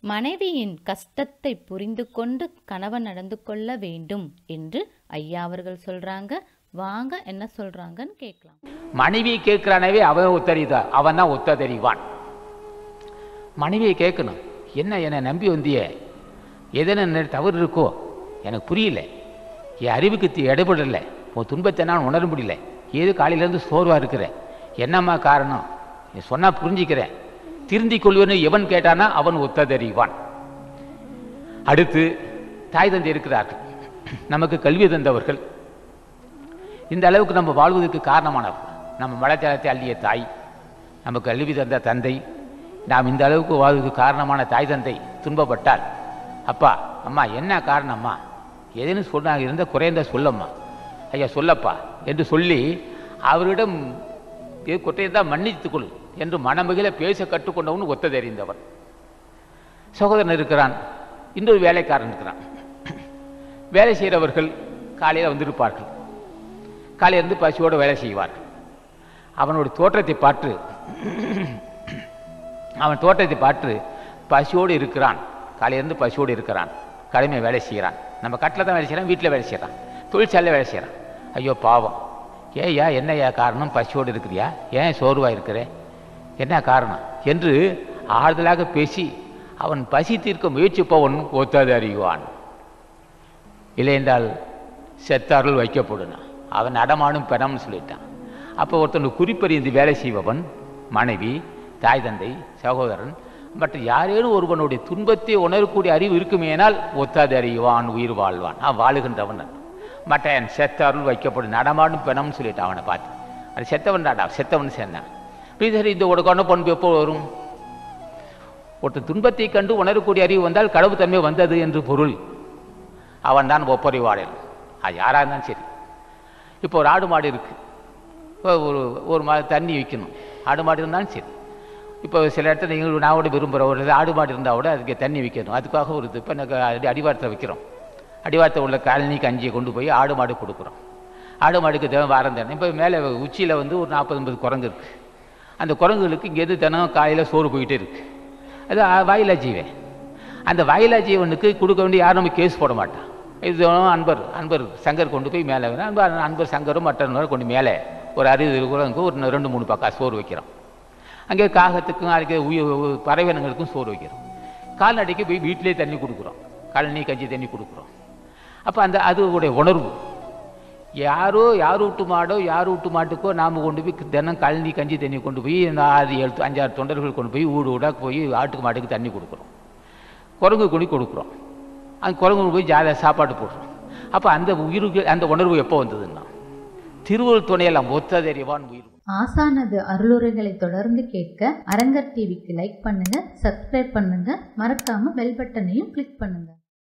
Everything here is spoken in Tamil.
மனைவியின் கஷ்டத்தை புரிந்து கொண்டு கணவன் நடந்து கொள்ள வேண்டும் என்று ஐயா அவர்கள் சொல்றாங்க. வாங்க என்ன சொல்றாங்கன்னு கேட்கலாம். மனைவி கேட்கிறானவே அவன் ஒத்தறிதா அவன் தான் உத்த தெரிவான் மனைவியை கேட்கணும். என்ன என்னை நம்பி வந்தியே? எதன தவறு இருக்கோ? எனக்கு புரியல. என் அறிவுக்கு தி- உன் துன்பத்தை நான் உணர முடியல. ஏது காலையிலேருந்து சோர்வாக இருக்கிறேன் என்னம்மா காரணம்? நீ சொன்னால் புரிஞ்சுக்கிறேன். திருந்திக் கொள்வனு எவன் கேட்டானா அவன் ஒத்ததறிவான். அடுத்து தாய் தந்தை இருக்கிறார்கள். நமக்கு கல்வி தந்தவர்கள். இந்த அளவுக்கு நம்ம வாழ்வதற்கு காரணமானவர். நம்ம மலைச்சாலத்தை அள்ளிய தாய் நமக்கு கல்வி தந்த தந்தை. நாம் இந்த அளவுக்கு வாழ்வதற்கு காரணமான தாய் தந்தை துன்பப்பட்டால் அப்பா அம்மா என்ன காரணம்மா? எதுன்னு சொன்னாங்க இருந்தால் குறைந்த சொல்லம்மா. ஐயா சொல்லப்பா என்று சொல்லி அவரிடம் இது குற்றையத்தான் மன்னித்துக்கொள் என்று மனமகிழ பேச கற்றுக்கொண்டவன் ஒத்த தெரிந்தவர் சகோதரன் இருக்கிறான். இன்னொரு வேலைக்காரன் இருக்கிறான். வேலை செய்கிறவர்கள் காலையில் வந்திருப்பார்கள். காலையில இருந்து பசியோடு வேலை செய்வார்கள். அவனோட தோற்றத்தை பார்த்து அவன் தோற்றத்தை பார்த்து பசியோடு இருக்கிறான். காலையிலேருந்து பசியோடு இருக்கிறான். கடமை வேலை செய்கிறான் நம்ம கட்டில் தான் வேலை செய்கிறான் வீட்டில் வேலை செய்கிறான் தொழிற்சாலையில் வேலை செய்கிறான் ஐயோ பாவம். ஏய்யா என்னய்யா காரணம்? பசியோடு இருக்கிறியா? ஏன் சோர்வாக இருக்கிறேன் என்ன காரணம்? என்று ஆறுதலாக பேசி அவன் பசி தீர்க்க முயற்சிப்பவன் ஒத்தாது அறிவான் இல்லை என்றால் செத்தார்கள் வைக்கப்படணும் அவன் அடமானும் பெணம்னு சொல்லிட்டான். அப்போ ஒருத்தன் குறிப்பறிந்து வேலை செய்பவன் மனைவி தாய் தந்தை சகோதரன் மற்ற யாரேனும் ஒருவனுடைய துன்பத்தை உணரக்கூடிய அறிவு இருக்குமேனால் ஒத்தாது அறிவான் உயிர் வாழ்வான். அவன் வாழுகின்றவன் மற்ற என் செத்தாருள் வைக்கப்படும் நடமாடும் பெணம்னு சொல்லிட்டான் அவனை பார்த்து. அது செத்தவன் டாடா செத்தவன் சேர்ந்தான். இப்படி இந்த உடக்கான பண்பு எப்போ வரும். ஒருத்தன் துன்பத்தை கண்டு உணரக்கூடிய அறிவு வந்தால் கடவு தன்மை வந்தது என்று பொருள். அவன் தான் ஒப்பறிவாளன் அது யாராக இருந்தாலும் சரி. இப்போ ஒரு ஆடு மாடு இருக்குது ஒரு ஒரு மா தண்ணி வைக்கணும். ஆடு மாடு இருந்தாலும் சரி. இப்போ சில இடத்துல நீங்கள் நான் கூட விரும்புகிற ஒரு ஆடு மாடு இருந்தால் கூட அதுக்கு தண்ணி வைக்கணும். அதுக்காக ஒரு இது. இப்போ எனக்கு அடி அடிவாரத்தில் வைக்கிறோம். அடிவாரத்தில் உள்ள காலனி கஞ்சியை கொண்டு போய் ஆடு மாடு கொடுக்குறோம். ஆடு மாடுக்கு தேவை வாரம் தினம் இப்போ மேலே உச்சியில் வந்து ஒரு நாற்பது ஐம்பது குரங்கு இருக்குது அந்த குரங்குகளுக்கு இங்கேருந்து தினம் காலையில் சோறு போயிட்டே இருக்கு. அது வாயிலா ஜீவன். அந்த வாயிலா ஜீவனுக்கு கொடுக்க வேண்டிய யாரும் நம்ம கேஸ் போட மாட்டான். இது அன்பர் அன்பர் சங்கர் கொண்டு போய் மேலே அன்பர் அன்பர் சங்கரும் மற்றவரும் கொண்டு மேலே ஒரு அறுபது குரங்குக்கு ஒரு ரெண்டு மூணு பக்கா சோறு வைக்கிறோம். அங்கே காகத்துக்கும் அதுக்கு உயிர் பறவைனங்களுக்கும் சோறு வைக்கிறோம். கால்நடைக்கு போய் வீட்டிலே தண்ணி கொடுக்குறோம். கழனி கஞ்சி தண்ணி கொடுக்குறோம். அப்போ அந்த அதுடைய உணர்வு. யாரோ யார் வீட்டு மாடோ யார் வீட்டு மாட்டுக்கோ நாம் கொண்டு போய் தினம் கழனி கஞ்சி தண்ணி கொண்டு போய் இந்த ஆறு ஏழு அஞ்சாறு தொண்டர்கள் கொண்டு போய் ஊடு ஊடாக போய் ஆட்டுக்கு மாட்டுக்கு தண்ணி கொடுக்குறோம். குரங்கு கொண்டு கொடுக்குறோம். அந்த குரங்கு போய் ஜாலியாக சாப்பாடு போடுறோம். அப்போ அந்த உயிருக்கு அந்த உணர்வு எப்போ வந்ததுன்னா திருவள்ளுவர் துணையெல்லாம் ஒத்ததறிவான் உயிர் ஆசானது அருளுரைகளை தொடர்ந்து கேட்க அரங்கர் டிவிக்கு லைக் பண்ணுங்க சப்ஸ்கிரைப் பண்ணுங்க. மறக்காம பெல் பட்டனையும் கிளிக் பண்ணுங்க.